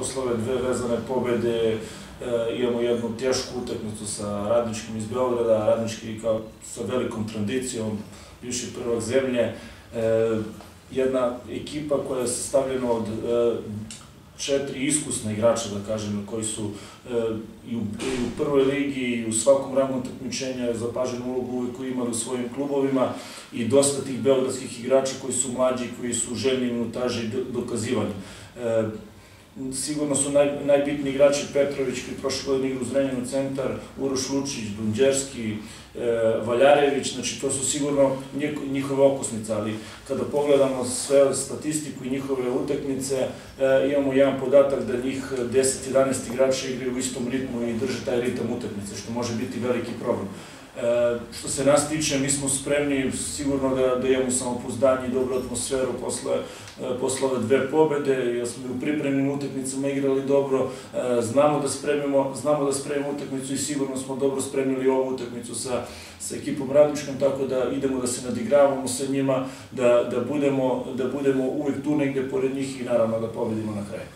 Posle ove dve vezane pobede e, imamo jednu tešku utakmicu sa Radničkim iz Beograda, Radnički kao sa velikom tradicijom, bivši prvak zemlje. E, jedna ekipa koja je sastavljena od e, četiri iskusna igrača, da kažem, koji su i, u, i u prvoj ligi i u svakom rangu takmičenja zapaženu ulogu uvijek imali u svojim klubovima i dosta tih beogradskih igrača koji su mlađi, koji su željni minutaži i dokazivani. Sigurno su naj, najbitniji igrači Petrović koji prošle godine igra u Zrenjanu centar, Uroš Lučić, Dunđerski, e, Valjarević, znači to su sigurno njihove okosnice, ali kada pogledamo sve statistiku i njihove utakmice, e, imamo jedan podatak da njih 10-11 igrača igraju u istom ritmu i drže taj ritam utakmice, što može biti veliki problem. E, što se nas tiče, mi smo spremni sigurno da, da imamo samopouzdanje i dobru atmosferu posle, e, posle ove dve pobede, jer smo u pripremnim utakmicama igrali dobro, e, znamo da spremimo, znamo da spremimo utakmicu i sigurno smo dobro spremili ovu utakmicu sa, sa ekipom Radničkom, tako da idemo da se nadigravamo sa njima, da, da, budemo, da budemo uvek tu negde pored njih i naravno da pobedimo na kraju.